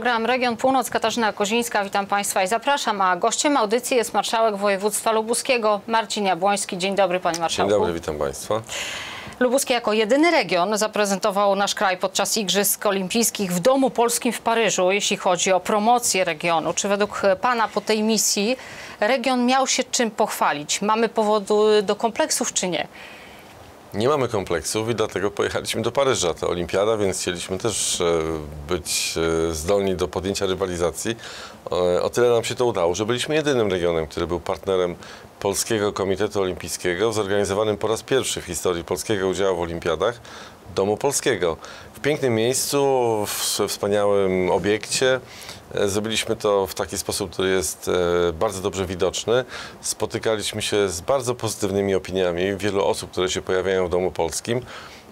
program Region Północ. Katarzyna Kozińska, witam Państwa i zapraszam. A gościem audycji jest marszałek województwa lubuskiego Marcin Jabłoński. Dzień dobry Panie Marszałku. Dzień dobry, witam Państwa. Lubuskie jako jedyny region zaprezentował nasz kraj podczas Igrzysk Olimpijskich w Domu Polskim w Paryżu, jeśli chodzi o promocję regionu. Czy według Pana po tej misji region miał się czym pochwalić? Mamy powodu do kompleksów czy nie? Nie mamy kompleksów i dlatego pojechaliśmy do Paryża. To olimpiada, więc chcieliśmy też e, być e, zdolni do podjęcia rywalizacji. E, o tyle nam się to udało, że byliśmy jedynym regionem, który był partnerem Polskiego Komitetu Olimpijskiego, zorganizowanym po raz pierwszy w historii polskiego udziału w olimpiadach Domu Polskiego. W pięknym miejscu, w wspaniałym obiekcie. E, zrobiliśmy to w taki sposób, który jest e, bardzo dobrze widoczny. Spotykaliśmy się z bardzo pozytywnymi opiniami wielu osób, które się pojawiają w Domu Polskim.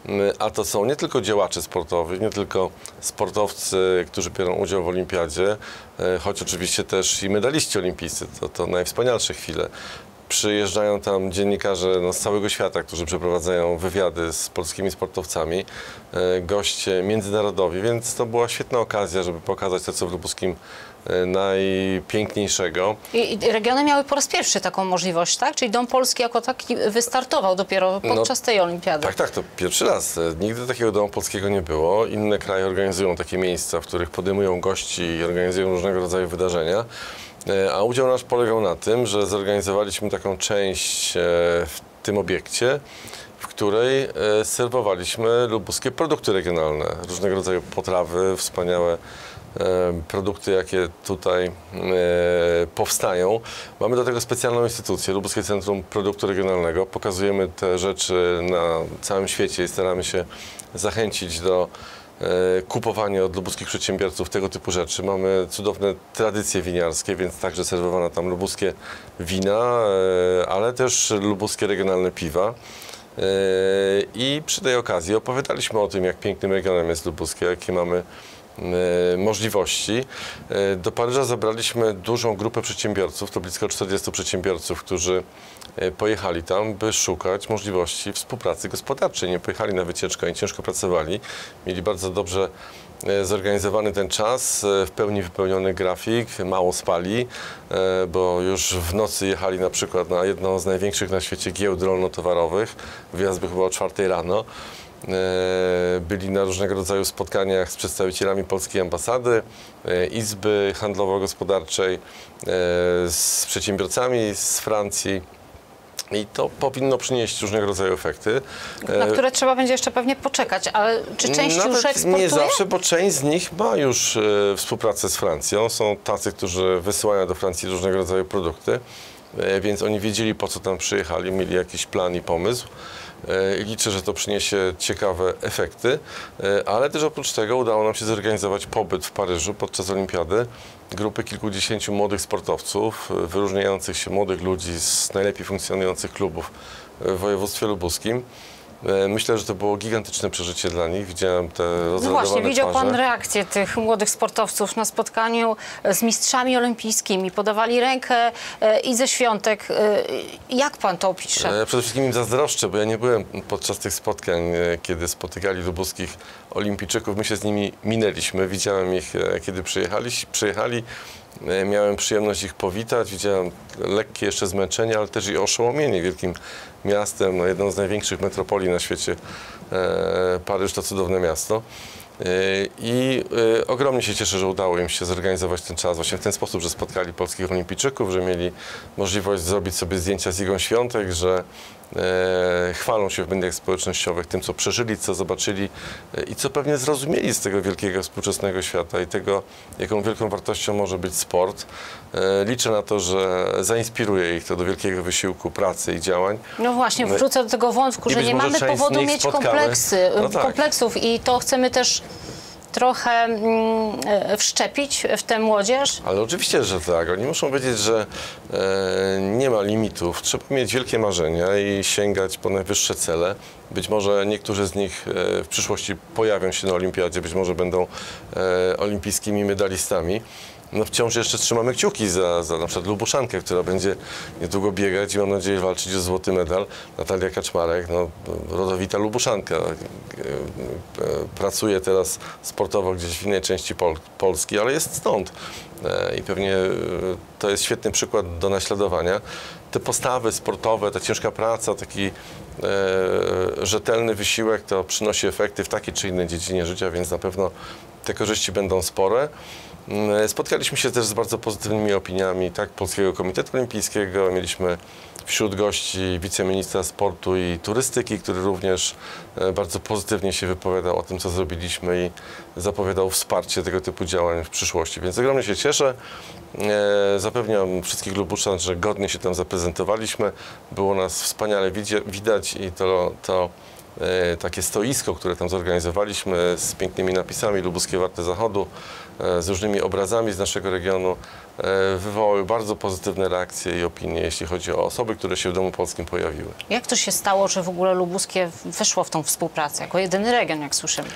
Mm, a to są nie tylko działacze sportowi, nie tylko sportowcy, którzy biorą udział w olimpiadzie, e, choć oczywiście też i medaliści olimpijscy. To, to najwspanialsze chwile przyjeżdżają tam dziennikarze no, z całego świata, którzy przeprowadzają wywiady z polskimi sportowcami, e, goście międzynarodowi, więc to była świetna okazja, żeby pokazać to, co w Lubuskim e, najpiękniejszego. I, regiony miały po raz pierwszy taką możliwość, tak? Czyli Dom Polski jako taki wystartował dopiero No, podczas tej olimpiady. Tak, tak, to pierwszy raz. E, Nigdy takiego domu polskiego nie było. Inne kraje organizują takie miejsca, w których podejmują gości i organizują różnego rodzaju wydarzenia. E, A udział nasz polegał na tym, że zorganizowaliśmy taką część e, w tym obiekcie, w której e, serwowaliśmy lubuskie produkty regionalne, różnego rodzaju potrawy, wspaniałe produkty, jakie tutaj powstają. Mamy do tego specjalną instytucję, Lubuskie Centrum Produktu Regionalnego. Pokazujemy te rzeczy na całym świecie i staramy się zachęcić do e, kupowania od lubuskich przedsiębiorców tego typu rzeczy. Mamy cudowne tradycje winiarskie, więc także serwowane tam lubuskie wina, e, ale też lubuskie regionalne piwa. E, I przy tej okazji opowiadaliśmy o tym, jak pięknym regionem jest Lubuskie, jakie mamy możliwości. E, Do Paryża zabraliśmy dużą grupę przedsiębiorców, to blisko 40 przedsiębiorców, którzy e, pojechali tam, by szukać możliwości współpracy gospodarczej. Nie pojechali na wycieczkę, oni ciężko pracowali, mieli bardzo dobrze zorganizowany ten czas, w pełni wypełniony grafik, mało spali, bo już w nocy jechali na przykład na jedną z największych na świecie giełd rolno-towarowych. Wyjazd był chyba o 4 rano. E, Byli na różnego rodzaju spotkaniach z przedstawicielami polskiej ambasady, e, Izby Handlowo-Gospodarczej, e, z przedsiębiorcami z Francji. I to powinno przynieść różnego rodzaju efekty. Na które trzeba będzie jeszcze pewnie poczekać, ale czy część już nawet eksportuje? Nie zawsze, bo część z nich ma już współpracę z Francją. Są tacy, którzy wysyłają do Francji różnego rodzaju produkty, więc oni wiedzieli po co tam przyjechali, mieli jakiś plan i pomysł. E, Liczę, że to przyniesie ciekawe efekty, e, ale też oprócz tego udało nam się zorganizować pobyt w Paryżu podczas olimpiady grupy kilkudziesięciu młodych sportowców, e, wyróżniających się młodych ludzi z najlepiej funkcjonujących klubów w województwie lubuskim. E, Myślę, że to było gigantyczne przeżycie dla nich. Widziałem te No właśnie, widział twarze. Pan reakcję tych młodych sportowców na spotkaniu z mistrzami olimpijskimi. Podawali rękę e, i ze świątek. E, Jak Pan to opisze? E, Przede wszystkim im zazdroszczę, bo ja nie byłem podczas tych spotkań, e, kiedy spotykali lubuskich olimpijczyków. My się z nimi minęliśmy. Widziałem ich, e, kiedy przyjechali. przyjechali. E, Miałem przyjemność ich powitać. Widziałem lekkie jeszcze zmęczenie, ale też i oszołomienie wielkim miastem, no, jedną z największych metropolii na świecie. E, Paryż to cudowne miasto. E, I ogromnie się cieszę, że udało im się zorganizować ten czas właśnie w ten sposób, że spotkali polskich olimpijczyków, że mieli możliwość zrobić sobie zdjęcia z Igą Świątek, że chwalą się w mediach społecznościowych tym, co przeżyli, co zobaczyli e, i co pewnie zrozumieli z tego wielkiego współczesnego świata i tego, jaką wielką wartością może być sport. E, liczę na to, że zainspiruje ich to do wielkiego wysiłku, pracy i działań. No właśnie, wrócę do tego wątku, że nie mamy powodu mieć kompleksy, No tak. kompleksów i to chcemy też trochę mm, e, wszczepić w tę młodzież. Ale oczywiście, że tak. Oni muszą wiedzieć, że e, nie ma limitów. Trzeba mieć wielkie marzenia i sięgać po najwyższe cele. Być może niektórzy z nich e, w przyszłości pojawią się na olimpiadzie, być może będą olimpijskimi medalistami. No wciąż jeszcze trzymamy kciuki za, za na przykład Lubuszankę, która będzie niedługo biegać i mam nadzieję walczyć o złoty medal. Natalia Kaczmarek, no, rodowita Lubuszanka. E, e, Pracuje teraz sportowo gdzieś w innej części Pol Polski, ale jest stąd. E, I pewnie to jest świetny przykład do naśladowania. Te postawy sportowe, ta ciężka praca, taki rzetelny wysiłek to przynosi efekty w takiej czy innej dziedzinie życia, więc na pewno te korzyści będą spore. Mm, Spotkaliśmy się też z bardzo pozytywnymi opiniami tak Polskiego Komitetu Olimpijskiego. Mieliśmy wśród gości wiceministra sportu i turystyki, który również e, bardzo pozytywnie się wypowiadał o tym, co zrobiliśmy i zapowiadał wsparcie tego typu działań w przyszłości. Więc ogromnie się cieszę. E, Zapewniam wszystkich Lubuszan, że godnie się tam zaprezentowaliśmy. Było nas wspaniale widać i to, to takie stoisko, które tam zorganizowaliśmy z pięknymi napisami Lubuskie Warte Zachodu, e, z różnymi obrazami z naszego regionu, e, wywołały bardzo pozytywne reakcje i opinie, jeśli chodzi o osoby, które się w Domu Polskim pojawiły. Jak to się stało, że w ogóle Lubuskie weszło w tą współpracę jako jedyny region, jak słyszymy?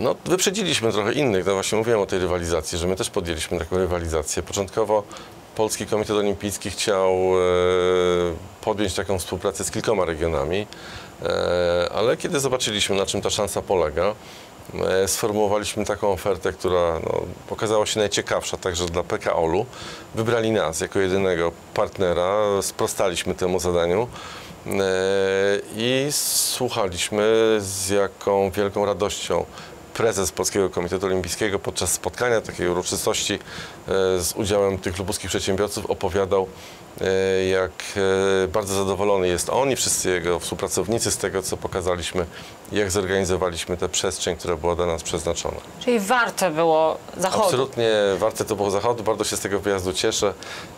No, wyprzedziliśmy trochę innych, no właśnie mówiłem o tej rywalizacji, że my też podjęliśmy taką rywalizację. Początkowo Polski Komitet Olimpijski chciał e, podjąć taką współpracę z kilkoma regionami, e, ale kiedy zobaczyliśmy, na czym ta szansa polega, e, sformułowaliśmy taką ofertę, która no, okazała się najciekawsza także dla PKOL-u. Wybrali nas jako jedynego partnera, sprostaliśmy temu zadaniu. E, I słuchaliśmy z jaką wielką radością prezes Polskiego Komitetu Olimpijskiego podczas spotkania, takiej uroczystości e, z udziałem tych lubuskich przedsiębiorców opowiadał, e, jak e, bardzo zadowolony jest on i wszyscy jego współpracownicy z tego, co pokazaliśmy, jak zorganizowaliśmy tę przestrzeń, która była dla nas przeznaczona. Czyli warte było zachodu. Absolutnie warte to było zachodu, bardzo się z tego wyjazdu cieszę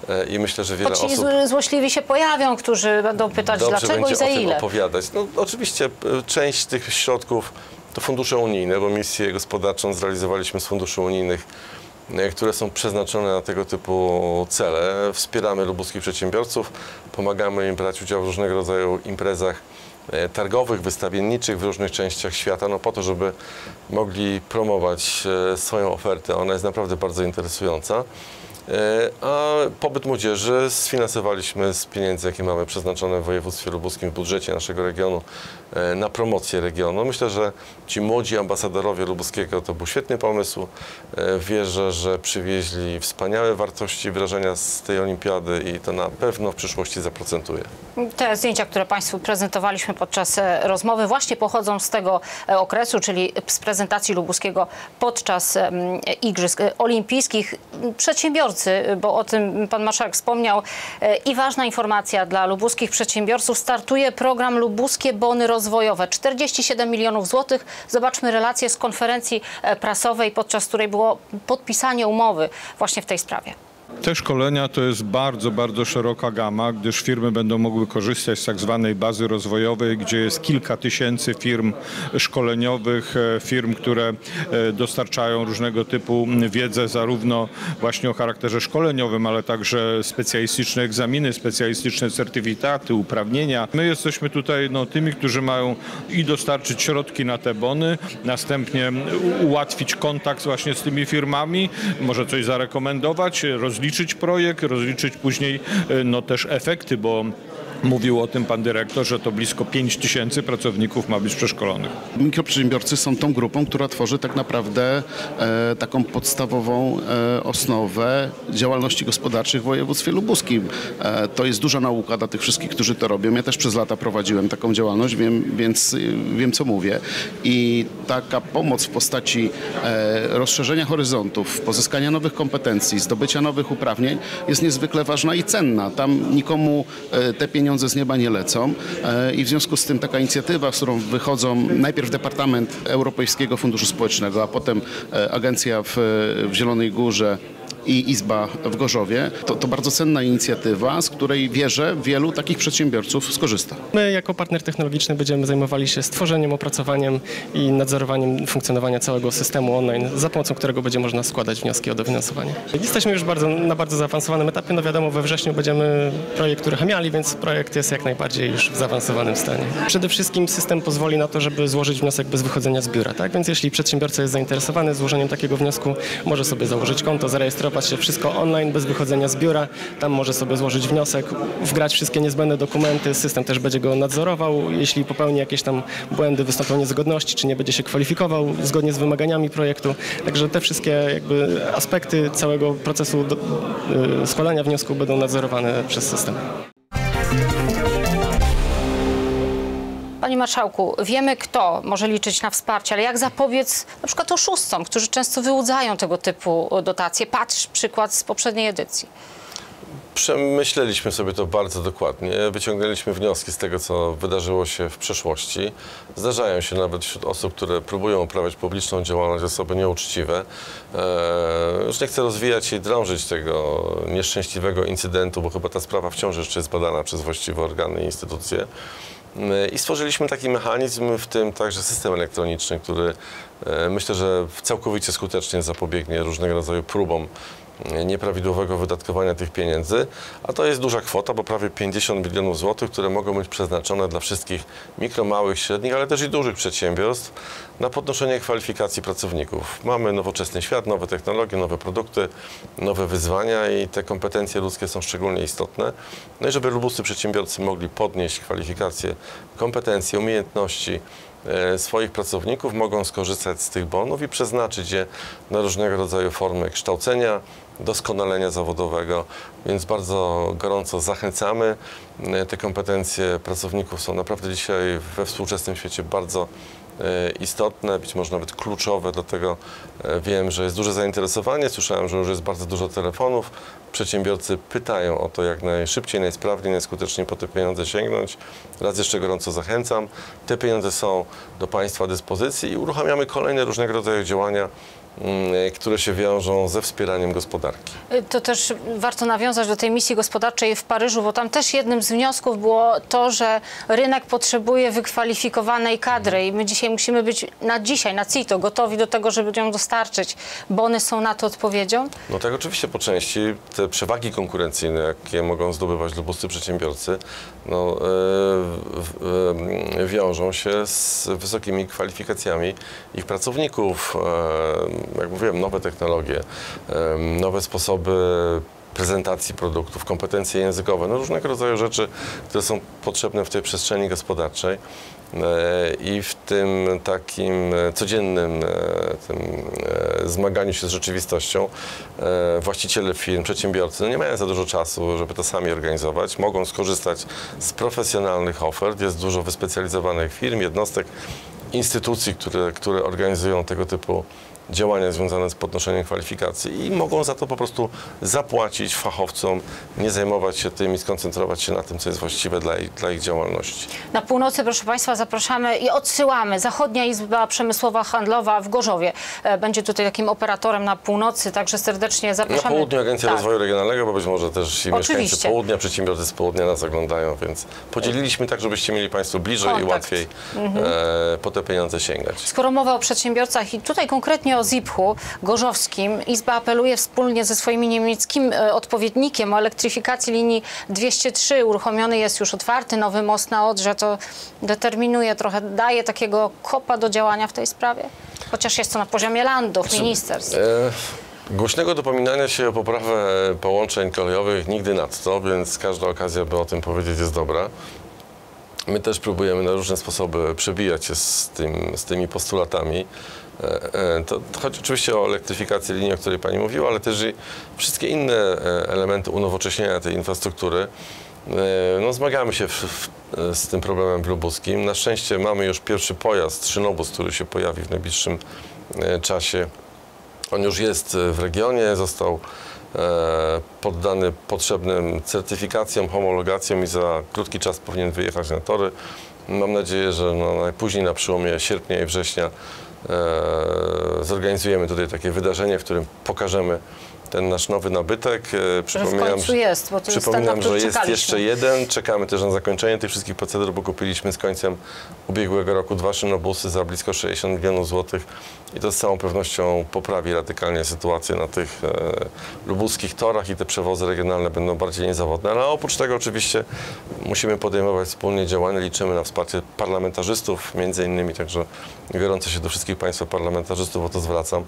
e, i myślę, że wiele Bo ci osób... złośliwi się pojawią, którzy będą pytać, dlaczego i za ile. opowiadać. No, oczywiście e, część tych środków to fundusze unijne, bo misję gospodarczą zrealizowaliśmy z funduszy unijnych, e, które są przeznaczone na tego typu cele. Wspieramy lubuskich przedsiębiorców, pomagamy im brać udział w różnego rodzaju imprezach e, targowych, wystawienniczych w różnych częściach świata, no po to, żeby mogli promować e, swoją ofertę. Ona jest naprawdę bardzo interesująca. E, A pobyt młodzieży sfinansowaliśmy z pieniędzy, jakie mamy przeznaczone w województwie lubuskim w budżecie naszego regionu e, na promocję regionu. Myślę, że ci młodzi ambasadorowie lubuskiego to był świetny pomysł. E, Wierzę, że przywieźli wspaniałe wartości wrażenia z tej olimpiady i to na pewno w przyszłości zaprocentuje. Te zdjęcia, które Państwu prezentowaliśmy podczas e, rozmowy, właśnie pochodzą z tego e, okresu, czyli z prezentacji Lubuskiego podczas Igrzysk e, Olimpijskich. Przedsiębiorcy, e, bo o tym Pan Marszałek wspomniał, e, i ważna informacja dla lubuskich przedsiębiorców, startuje program Lubuskie Bony Rozwojowe. 47 milionów złotych. Zobaczmy relację z konferencji e, prasowej, podczas której było podpisanie umowy właśnie w tej sprawie. Te szkolenia to jest bardzo, bardzo szeroka gama, gdyż firmy będą mogły korzystać z tak zwanej bazy rozwojowej, gdzie jest kilka tysięcy firm szkoleniowych, e, firm, które e, dostarczają różnego typu wiedzę, zarówno właśnie o charakterze szkoleniowym, ale także specjalistyczne egzaminy, specjalistyczne certyfikaty, uprawnienia. My jesteśmy tutaj no, tymi, którzy mają i dostarczyć środki na te bony, następnie ułatwić kontakt właśnie z tymi firmami, może coś zarekomendować, rozliczyć projekt, rozliczyć później e, no, też efekty, bo Mówił o tym pan dyrektor, że to blisko 5 tysięcy pracowników ma być przeszkolonych. Mikroprzedsiębiorcy są tą grupą, która tworzy tak naprawdę e, taką podstawową e, osnowę działalności gospodarczej w województwie lubuskim. E, to jest duża nauka dla tych wszystkich, którzy to robią. Ja też przez lata prowadziłem taką działalność, wiem, więc y, wiem co mówię. I taka pomoc w postaci e, rozszerzenia horyzontów, pozyskania nowych kompetencji, zdobycia nowych uprawnień jest niezwykle ważna i cenna. Tam nikomu e, te pieniądze z nieba nie lecą. E, i w związku z tym taka inicjatywa, z którą wychodzą najpierw Departament Europejskiego Funduszu Społecznego, a potem e, agencja w, w Zielonej Górze i Izba w Gorzowie. To, to bardzo cenna inicjatywa, z której wierzę wielu takich przedsiębiorców skorzysta. My jako partner technologiczny będziemy zajmowali się stworzeniem, opracowaniem i nadzorowaniem funkcjonowania całego systemu online, za pomocą którego będzie można składać wnioski o dofinansowanie. Jesteśmy już bardzo, na bardzo zaawansowanym etapie. No wiadomo, we wrześniu będziemy projekt uruchamiali, więc projekt jest jak najbardziej już w zaawansowanym stanie. Przede wszystkim system pozwoli na to, żeby złożyć wniosek bez wychodzenia z biura. Tak? Więc jeśli przedsiębiorca jest zainteresowany złożeniem takiego wniosku, może sobie założyć konto, zarejestrować się wszystko online bez wychodzenia z biura. Tam może sobie złożyć wniosek, wgrać wszystkie niezbędne dokumenty. System też będzie go nadzorował. Jeśli popełni jakieś tam błędy, wystąpią niezgodności, czy nie będzie się kwalifikował zgodnie z wymaganiami projektu. Także te wszystkie jakby aspekty całego procesu do, y, składania wniosku będą nadzorowane przez system. Panie Marszałku, wiemy kto może liczyć na wsparcie, ale jak zapobiec na przykład oszustom, którzy często wyłudzają tego typu dotacje? Patrz przykład z poprzedniej edycji. Przemyśleliśmy sobie to bardzo dokładnie, wyciągnęliśmy wnioski z tego, co wydarzyło się w przeszłości. Zdarzają się nawet wśród osób, które próbują uprawiać publiczną działalność osoby nieuczciwe. Eee, już nie chcę rozwijać i drążyć tego nieszczęśliwego incydentu, bo chyba ta sprawa wciąż jeszcze jest badana przez właściwe organy i instytucje. I stworzyliśmy taki mechanizm, w tym także system elektroniczny, który e, myślę, że całkowicie skutecznie zapobiegnie różnego rodzaju próbom nieprawidłowego wydatkowania tych pieniędzy, a to jest duża kwota, bo prawie 50 milionów złotych, które mogą być przeznaczone dla wszystkich mikro, małych, średnich, ale też i dużych przedsiębiorstw na podnoszenie kwalifikacji pracowników. Mamy nowoczesny świat, nowe technologie, nowe produkty, nowe wyzwania i te kompetencje ludzkie są szczególnie istotne. No i żeby robusty przedsiębiorcy mogli podnieść kwalifikacje, kompetencje, umiejętności e, swoich pracowników, mogą skorzystać z tych bonów i przeznaczyć je na różnego rodzaju formy kształcenia, doskonalenia zawodowego, więc bardzo gorąco zachęcamy. E, Te kompetencje pracowników są naprawdę dzisiaj we współczesnym świecie bardzo e, istotne, być może nawet kluczowe, dlatego e, wiem, że jest duże zainteresowanie. Słyszałem, że już jest bardzo dużo telefonów. Przedsiębiorcy pytają o to, jak najszybciej, najsprawniej, najskuteczniej po te pieniądze sięgnąć. Raz jeszcze gorąco zachęcam. Te pieniądze są do Państwa dyspozycji i uruchamiamy kolejne różnego rodzaju działania, które się wiążą ze wspieraniem gospodarki. To też warto nawiązać do tej misji gospodarczej w Paryżu, bo tam też jednym z wniosków było to, że rynek potrzebuje wykwalifikowanej kadry i my dzisiaj musimy być na dzisiaj, na CITO, gotowi do tego, żeby ją dostarczyć. Bony są na to odpowiedzią? No tak, oczywiście po części te przewagi konkurencyjne, jakie mogą zdobywać robusty przedsiębiorcy, no, e, e, wiążą się z wysokimi kwalifikacjami ich pracowników. Jak mówiłem, nowe technologie, nowe sposoby prezentacji produktów, kompetencje językowe, no różnego rodzaju rzeczy, które są potrzebne w tej przestrzeni gospodarczej. E, I w tym takim e, codziennym e, tym zmaganiu się z rzeczywistością właściciele firm, przedsiębiorcy no nie mają za dużo czasu, żeby to sami organizować. Mogą skorzystać z profesjonalnych ofert. Jest dużo wyspecjalizowanych firm, jednostek, instytucji, które, które organizują tego typu działania związane z podnoszeniem kwalifikacji i mogą za to po prostu zapłacić fachowcom, nie zajmować się tym i skoncentrować się na tym, co jest właściwe dla ich, dla ich działalności. Na północy, proszę Państwa, zapraszamy i odsyłamy. Zachodnia Izba Przemysłowa Handlowa w Gorzowie e, będzie tutaj takim operatorem na północy, także serdecznie Na zapraszamy. południu Agencja Tak. Rozwoju Regionalnego, bo być może też i mieszkańcy Oczywiście. południa, przedsiębiorcy z południa nas oglądają, więc podzieliliśmy tak, żebyście mieli Państwo bliżej i Kontakt. łatwiej e, po te pieniądze sięgać. Skoro mowa o przedsiębiorcach i tutaj konkretnie o ZIPH-u gorzowskim, Izba apeluje wspólnie ze swoim niemieckim e, odpowiednikiem o elektryfikacji linii 203. Uruchomiony jest już otwarty nowy most na Odrze. To determinuje trochę, daje takiego kopa do działania w tej sprawie? Chociaż jest to na poziomie landów, ministerstw. E, Głośnego dopominania się o poprawę połączeń kolejowych nigdy nadto, więc każda okazja, by o tym powiedzieć, jest dobra. My też próbujemy na różne sposoby przebijać się z, tym, z tymi postulatami. E, e, To, to chodzi oczywiście o elektryfikację linii, o której Pani mówiła, ale też i wszystkie inne e, elementy unowocześnienia tej infrastruktury. No, zmagamy się w, w, z tym problemem w Lubuskim. Na szczęście mamy już pierwszy pojazd, szynobus, który się pojawi w najbliższym czasie. On już jest w regionie, został poddany potrzebnym certyfikacjom, homologacjom i za krótki czas powinien wyjechać na tory. Mam nadzieję, że no, najpóźniej na przełomie sierpnia i września zorganizujemy tutaj takie wydarzenie, w którym pokażemy ten nasz nowy nabytek. E, Że Przypominam, końcu jest, to jest ten, przypominam że jest jeszcze jeden. Czekamy też na zakończenie tych wszystkich procedur, bo kupiliśmy z końcem ubiegłego roku dwa szynobusy za blisko 60 milionów złotych i to z całą pewnością poprawi radykalnie sytuację na tych e, lubuskich torach i te przewozy regionalne będą bardziej niezawodne. Ale oprócz tego oczywiście musimy podejmować wspólnie działania. Liczymy na wsparcie parlamentarzystów między innymi, także gorąco się do wszystkich Państwa parlamentarzystów o to zwracam,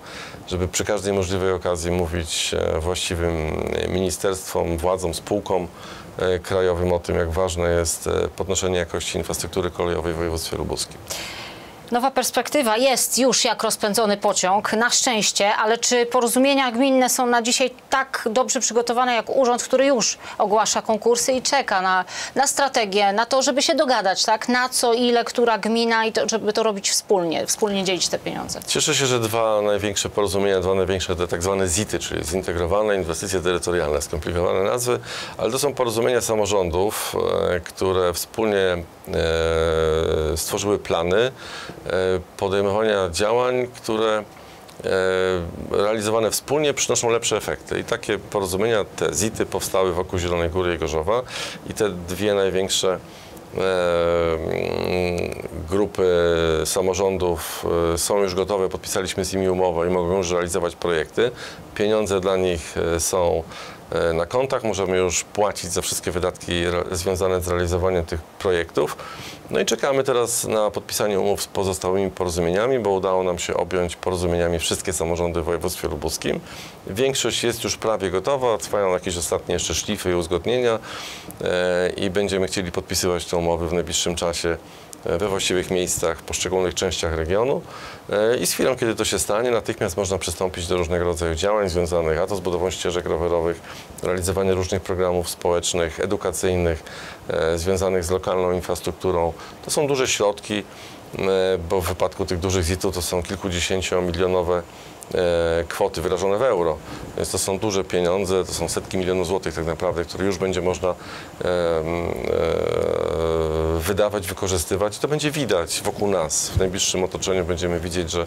żeby przy każdej możliwej okazji mówić właściwym ministerstwom, władzom, spółkom e, krajowym o tym, jak ważne jest e, podnoszenie jakości infrastruktury kolejowej w województwie lubuskim. Nowa perspektywa jest już jak rozpędzony pociąg, na szczęście, ale czy porozumienia gminne są na dzisiaj tak dobrze przygotowane jak urząd, który już ogłasza konkursy i czeka na, na strategię, na to, żeby się dogadać, tak? Na co, ile, która gmina i to, żeby to robić wspólnie, wspólnie dzielić te pieniądze. Cieszę się, że dwa największe porozumienia, dwa największe te tak zwane ZIT-y, czyli zintegrowane inwestycje terytorialne, skomplikowane nazwy, ale to są porozumienia samorządów, e, które wspólnie e, stworzyły plany podejmowania działań, które e, realizowane wspólnie przynoszą lepsze efekty. I takie porozumienia, te ZIT-y powstały wokół Zielonej Góry i Gorzowa i te dwie największe e, mm, grupy samorządów e, są już gotowe, podpisaliśmy z nimi umowę i mogą już realizować projekty. Pieniądze dla nich e, są e, na kontach, możemy już płacić za wszystkie wydatki związane z realizowaniem tych projektów. No i czekamy teraz na podpisanie umów z pozostałymi porozumieniami, bo udało nam się objąć porozumieniami wszystkie samorządy w województwie lubuskim. Większość jest już prawie gotowa, trwają jakieś ostatnie jeszcze szlify i uzgodnienia e, i będziemy chcieli podpisywać te umowy w najbliższym czasie e, we właściwych miejscach, w poszczególnych częściach regionu E, i z chwilą, kiedy to się stanie, natychmiast można przystąpić do różnego rodzaju działań związanych a to z budową ścieżek rowerowych, realizowanie różnych programów społecznych, edukacyjnych, e, związanych z lokalną infrastrukturą. To są duże środki, e, bo w wypadku tych dużych ZIT-ów to są kilkudziesięciomilionowe e, kwoty wyrażone w euro. Więc to są duże pieniądze, to są setki milionów złotych tak naprawdę, które już będzie można e, e, wydawać, wykorzystywać. To będzie widać wokół nas. W najbliższym otoczeniu będziemy widzieć, że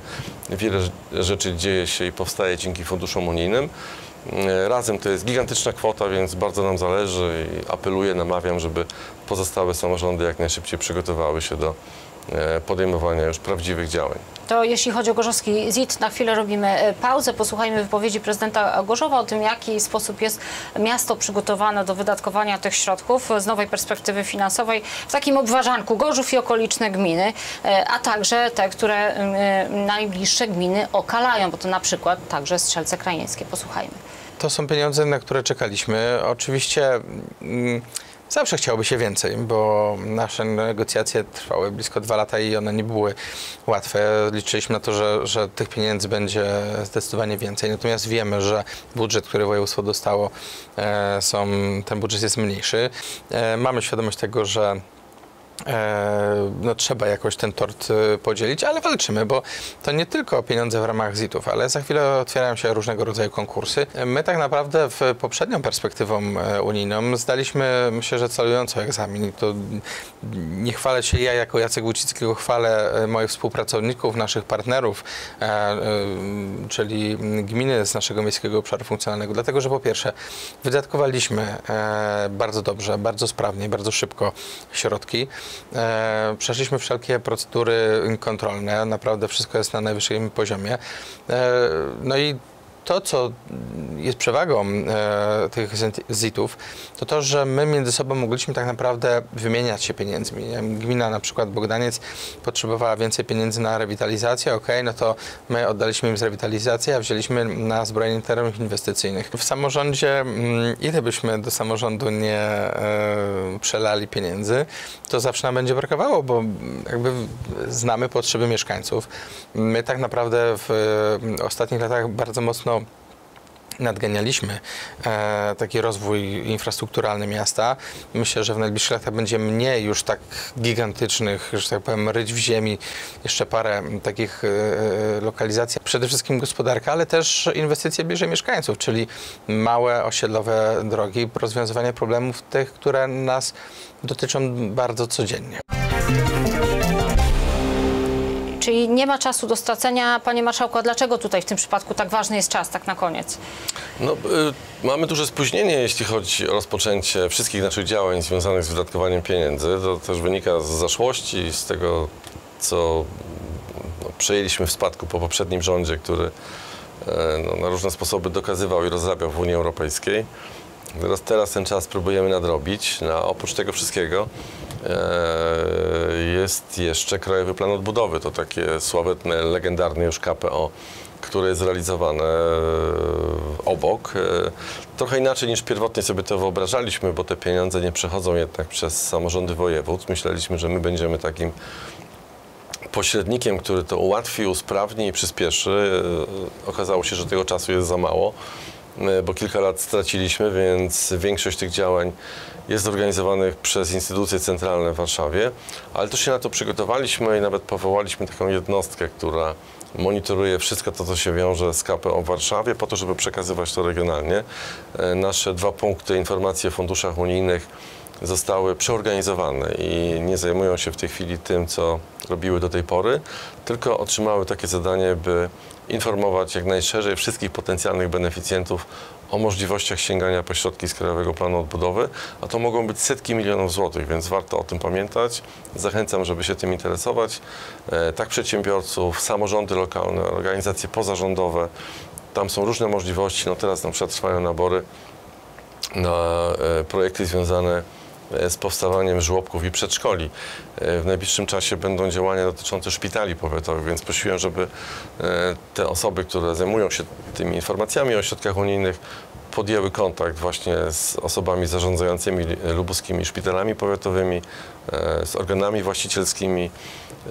wiele rzeczy dzieje się i powstaje dzięki funduszom unijnym. E, Razem to jest gigantyczna kwota, więc bardzo nam zależy i apeluję, namawiam, żeby pozostałe samorządy jak najszybciej przygotowały się do e, podejmowania już prawdziwych działań. To jeśli chodzi o Gorzowski ZIT, na chwilę robimy e, pauzę. Posłuchajmy wypowiedzi prezydenta Gorzowa o tym, w jaki sposób jest miasto przygotowane do wydatkowania tych środków z nowej perspektywy finansowej w takim obwarzanku Gorzów i okoliczne gminy, e, a także te, które e, najbliższe gminy okalają, bo to na przykład także Strzelce Krajeńskie. Posłuchajmy. To są pieniądze, na które czekaliśmy. Oczywiście mm, zawsze chciałoby się więcej, bo nasze negocjacje trwały blisko dwa lata i one nie były łatwe. Liczyliśmy na to, że, że tych pieniędzy będzie zdecydowanie więcej. Natomiast wiemy, że budżet, który województwo dostało, e, są, ten budżet jest mniejszy. E, mamy świadomość tego, że no, trzeba jakoś ten tort e, podzielić, ale walczymy, bo to nie tylko pieniądze w ramach ZIT-ów, ale za chwilę otwierają się różnego rodzaju konkursy. E, My tak naprawdę w poprzednią perspektywą e, unijną zdaliśmy, myślę, że celująco egzamin. To nie chwalę się ja jako Jacek tylko chwalę e, moich współpracowników, naszych partnerów, e, e, czyli gminy z naszego miejskiego obszaru funkcjonalnego, dlatego że po pierwsze wydatkowaliśmy e, bardzo dobrze, bardzo sprawnie, bardzo szybko środki. E, przeszliśmy wszelkie procedury kontrolne, naprawdę wszystko jest na najwyższym poziomie. E, no i to, co jest przewagą e, tych ZIT-ów, to to, że my między sobą mogliśmy tak naprawdę wymieniać się pieniędzmi. Gmina na przykład Bogdaniec potrzebowała więcej pieniędzy na rewitalizację, ok, no to my oddaliśmy im z rewitalizację, a wzięliśmy na zbrojenie terenów inwestycyjnych. W samorządzie, mm, ile byśmy do samorządu nie e, przelali pieniędzy, to zawsze nam będzie brakowało, bo jakby znamy potrzeby mieszkańców. My tak naprawdę w e, ostatnich latach bardzo mocno nadganialiśmy e, taki rozwój infrastrukturalny miasta. Myślę, że w najbliższych latach będzie mniej już tak gigantycznych, że tak powiem, ryć w ziemi, jeszcze parę takich e, lokalizacji. Przede wszystkim gospodarka, ale też inwestycje bliżej mieszkańców, czyli małe osiedlowe drogi, rozwiązywanie problemów tych, które nas dotyczą bardzo codziennie. Czyli nie ma czasu do stracenia. Panie Marszałku, a dlaczego tutaj w tym przypadku tak ważny jest czas, tak na koniec? No, y, mamy duże spóźnienie, jeśli chodzi o rozpoczęcie wszystkich naszych działań związanych z wydatkowaniem pieniędzy. To też wynika z zaszłości, z tego, co no, przejęliśmy w spadku po poprzednim rządzie, który e, no, na różne sposoby dokazywał i rozrabiał w Unii Europejskiej. Teraz, teraz ten czas próbujemy nadrobić. No, oprócz tego wszystkiego jest jeszcze Krajowy Plan Odbudowy. To takie sławetne, legendarne już KPO, które jest realizowane e, obok. E, Trochę inaczej niż pierwotnie sobie to wyobrażaliśmy, bo te pieniądze nie przechodzą jednak przez samorządy województw. Myśleliśmy, że my będziemy takim pośrednikiem, który to ułatwi, usprawni i przyspieszy. E, Okazało się, że tego czasu jest za mało, bo kilka lat straciliśmy, więc większość tych działań jest organizowanych przez instytucje centralne w Warszawie, ale też się na to przygotowaliśmy i nawet powołaliśmy taką jednostkę, która monitoruje wszystko to, co się wiąże z KPO w Warszawie, po to, żeby przekazywać to regionalnie. E, Nasze dwa punkty informacji o funduszach unijnych zostały przeorganizowane i nie zajmują się w tej chwili tym, co robiły do tej pory, tylko otrzymały takie zadanie, by informować jak najszerzej wszystkich potencjalnych beneficjentów o możliwościach sięgania po środki z Krajowego Planu Odbudowy, a to mogą być setki milionów złotych, więc warto o tym pamiętać. Zachęcam, żeby się tym interesować. E, Tak przedsiębiorców, samorządy lokalne, organizacje pozarządowe. Tam są różne możliwości. No teraz na przykład trwają nabory na e, projekty związane z powstawaniem żłobków i przedszkoli. E, W najbliższym czasie będą działania dotyczące szpitali powiatowych, więc prosiłem, żeby e, te osoby, które zajmują się tymi informacjami o środkach unijnych, podjęły kontakt właśnie z osobami zarządzającymi lubuskimi szpitalami powiatowymi, e, z organami właścicielskimi,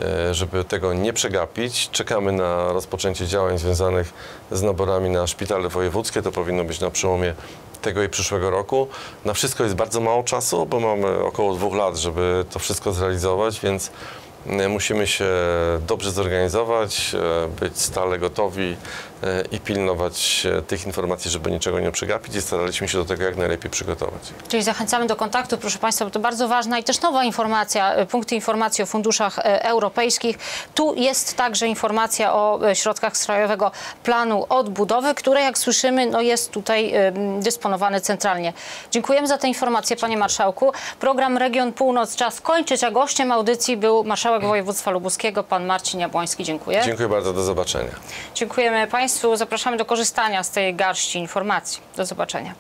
e, żeby tego nie przegapić. Czekamy na rozpoczęcie działań związanych z naborami na szpitale wojewódzkie. To powinno być na przełomie tego i przyszłego roku. Na wszystko jest bardzo mało czasu, bo mamy około dwóch lat, żeby to wszystko zrealizować, więc e, musimy się dobrze zorganizować, być stale gotowi i pilnować e, tych informacji, żeby niczego nie przegapić i staraliśmy się do tego jak najlepiej przygotować. Czyli zachęcamy do kontaktu, proszę Państwa, bo to bardzo ważna i też nowa informacja, e, punkty informacji o funduszach e, europejskich. Tu jest także informacja o e, środkach z Krajowego Planu Odbudowy, które jak słyszymy no jest tutaj e, dysponowane centralnie. Dziękujemy za te informacje, Panie Marszałku. Program Region Północ czas kończyć, a gościem audycji był Marszałek Województwa Lubuskiego, Pan Marcin Jabłoński. Dziękuję. Dziękuję bardzo, do zobaczenia. Dziękujemy Państwu. Zapraszamy do korzystania z tej garści informacji. Do zobaczenia.